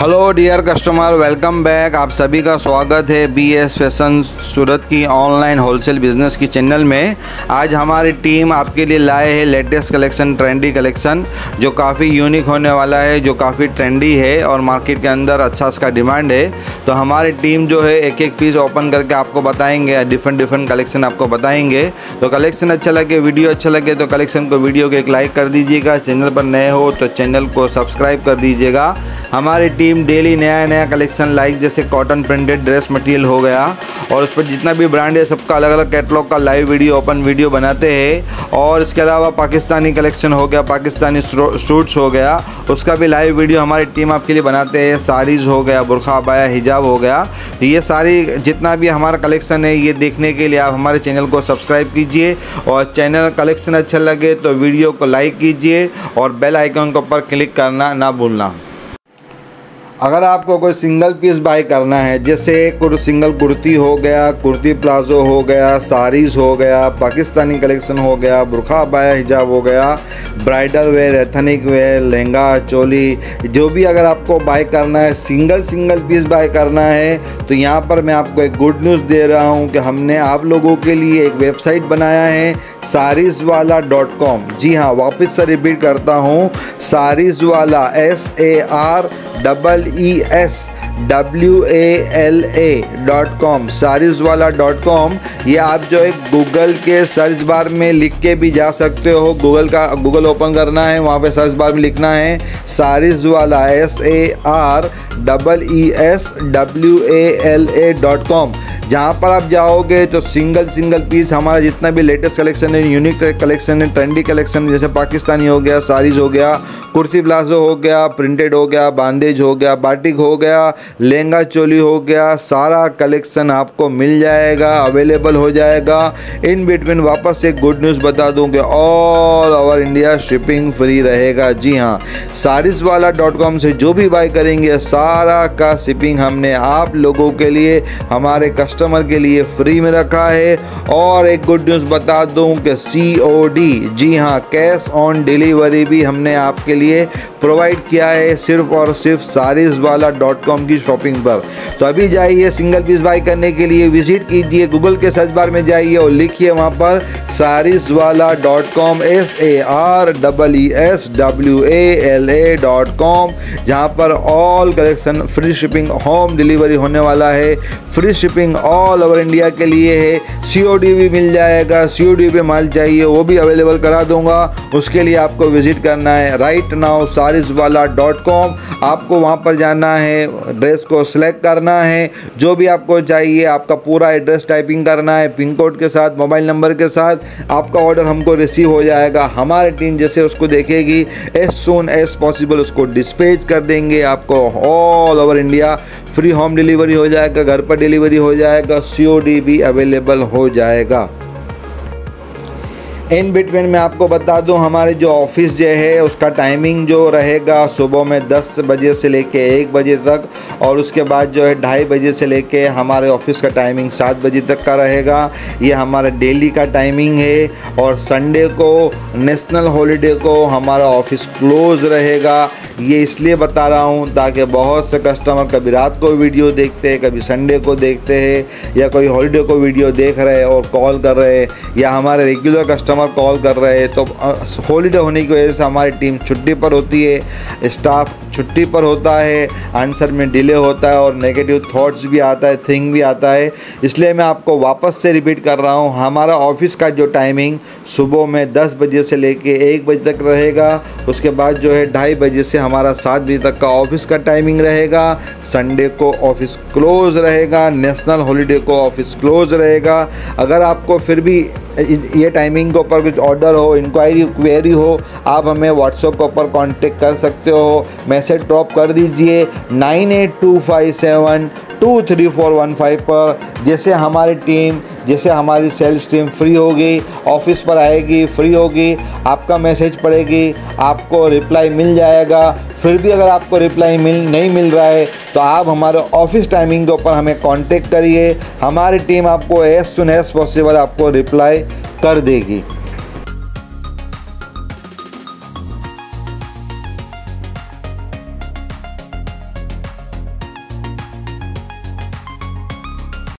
Hello dear customer welcome back आप सभी का स्वागत है बी एस फ़ैशन सूरत की ऑनलाइन होलसेल बिज़नेस की चैनल में। आज हमारी टीम आपके लिए लाए है लेटेस्ट कलेक्शन ट्रेंडी कलेक्शन जो काफ़ी यूनिक होने वाला है, जो काफ़ी ट्रेंडी है और मार्केट के अंदर अच्छा इसका डिमांड है। तो हमारी टीम जो है एक एक पीस ओपन करके आपको बताएँगे डिफरेंट डिफरेंट कलेक्शन आपको बताएँगे। तो कलेक्शन अच्छा लगे वीडियो अच्छा लगे तो कलेक्शन को वीडियो को एक लाइक कर दीजिएगा। चैनल पर नए हो तो चैनल को सब्सक्राइब कर दीजिएगा। हमारी टीम डेली नया नया कलेक्शन लाइक जैसे कॉटन प्रिंटेड ड्रेस मटेरियल हो गया। और उस पर जितना भी ब्रांड है, सबका अलग अलग कैटलॉग का लाइव वीडियो ओपन वीडियो बनाते हैं। और इसके अलावा पाकिस्तानी कलेक्शन हो गया, पाकिस्तानी सूट्स हो गया। उसका भी लाइव वीडियो हमारी टीम आपके लिए बनाते हैं। साड़ीज़ हो गया, बुरखा बाया हिजाब हो गया। तो ये सारी, जितना भी हमारा कलेक्शन है, ये देखने के लिए आप हमारे चैनल को सब्सक्राइब कीजिए। और चैनल कलेक्शन अच्छा लगे तो वीडियो को लाइक कीजिए। और बेल आइकन के ऊपर क्लिक करना ना भूलना। अगर आपको कोई सिंगल पीस बाय करना है जैसे कुर, सिंगल कुर्ती हो गया कुर्ती प्लाजो हो गया साड़ीज़ हो गया पाकिस्तानी कलेक्शन हो गया बुरखा बाया हिजाब हो गया bridal wear ethnic wear lehenga choli जो भी अगर आपको बाय करना है सिंगल सिंगल पीस बाय करना है तो यहाँ पर मैं आपको एक गुड न्यूज़ दे रहा हूँ कि हमने आप लोगों के लिए एक वेबसाइट बनाया है सारिस वाला डॉट कॉम जी हाँ वापस से रिपीट करता हूँ Sarees wala S A R double E S W A L A dot com Sarees wala dot com ये आप जो है गूगल के सर्च बार में लिख के भी जा सकते हो। गूगल का गूगल ओपन करना है, वहाँ पे सर्च बार में लिखना है Sarees wala S A R double E S W A L A dot com जहाँ पर आप जाओगे तो सिंगल सिंगल पीस हमारा जितना भी लेटेस्ट कलेक्शन है यूनिक कलेक्शन है ट्रेंडी कलेक्शन जैसे पाकिस्तानी हो गया साड़ीज़ हो गया, कुर्ती प्लाजो हो गया प्रिंटेड हो गया बांदेज हो गया बाटिक हो गया, लहंगा चोली हो गया, सारा कलेक्शन आपको मिल जाएगा अवेलेबल हो जाएगा। इन बिटवीन वापस एक गुड न्यूज़ बता दूँ कि all over India shipping free रहेगा। जी हाँ सारिस वाला डॉट कॉम से जो भी बाय करेंगे, सारा का शिपिंग हमने आप लोगों के लिए, हमारे कस्टमर कस्टमर के लिए फ्री में रखा है। और एक गुड न्यूज़ बता दूँ कि सी ओ डी जी हाँ कैश ऑन डिलीवरी भी हमने आपके लिए प्रोवाइड किया है सिर्फ़ और सिर्फ़ सारिस वाला डॉट कॉम की शॉपिंग पर। तो अभी जाइए सिंगल पीस बाई करने के लिए विज़िट कीजिए गूगल के सर्च बार में जाइए और लिखिए वहाँ पर Sarees wala dot com S A R double E S W A L A dot com जहाँ पर all collection free shipping home delivery होने वाला है। Free shipping all over India के लिए है। COD भी मिल जाएगा सी पे माल चाहिए, वो भी अवेलेबल करा दूँगा। उसके लिए आपको विज़िट करना है। राइट नाउ सारिस वाला डॉट कॉम आपको वहाँ पर जाना है ड्रेस को सिलेक्ट करना है। जो भी आपको चाहिए, आपका पूरा एड्रेस टाइपिंग करना है पिन कोड के साथ मोबाइल नंबर के साथ, आपका ऑर्डर हमको रिसीव हो जाएगा। हमारी टीम जैसे उसको देखेगी एज सुन एज पॉसिबल उसको डिस्पेज कर देंगे आपको all over India free home delivery हो जाएगा, घर पर डिलीवरी हो जाएगा। सी भी अवेलेबल हो जाएगा। इन बिटवीन मैं आपको बता दूँ, हमारे जो ऑफ़िस जो है, उसका टाइमिंग जो रहेगा, सुबह में 10 बजे से लेके एक बजे तक, और उसके बाद जो है ढाई बजे से लेके हमारे ऑफ़िस का टाइमिंग सात बजे तक का रहेगा। ये हमारा डेली का टाइमिंग है, और संडे को नेशनल हॉलीडे को हमारा ऑफ़िस क्लोज़ रहेगा। ये इसलिए बता रहा हूँ ताकि बहुत से कस्टमर कभी रात को वीडियो देखते हैं, कभी संडे को देखते हैं, या कोई हॉलीडे को वीडियो देख रहे हैं और कॉल कर रहे हैं, या हमारे रेगुलर कस्टमर कॉल कर रहे हैं तो हॉलीडे होने की वजह से हमारी टीम छुट्टी पर होती है स्टाफ छुट्टी पर होता है, आंसर में डिले होता है और नेगेटिव थॉट्स भी आता है थिंग भी आता है। इसलिए मैं आपको वापस से रिपीट कर रहा हूँ, हमारा ऑफ़िस का जो टाइमिंग सुबह में दस बजे से लेके एक बजे तक रहेगा, उसके बाद जो है ढाई बजे से हमारा सात बजे तक का ऑफ़िस का टाइमिंग रहेगा संडे को ऑफ़िस क्लोज रहेगा नेशनल हॉलीडे को ऑफ़िस क्लोज रहेगा। अगर आपको फिर भी ये टाइमिंग के ऊपर कुछ ऑर्डर हो इंक्वायरी क्वेरी हो, आप हमें व्हाट्सएप के ऊपर कॉन्टेक्ट कर सकते हो। मैसेज ड्रॉप कर दीजिए nine eight two five seven two three four one five पर जैसे हमारी टीम जैसे हमारी सेल्स टीम फ्री होगी ऑफ़िस पर आएगी फ्री होगी, आपका मैसेज पड़ेगी आपको रिप्लाई मिल जाएगा। फिर भी अगर आपको रिप्लाई मिल, नहीं मिल रहा है तो आप हमारे ऑफ़िस टाइमिंग के ऊपर हमें कांटेक्ट करिए। हमारी टीम आपको एज सुन एज पॉसिबल आपको रिप्लाई कर देगी।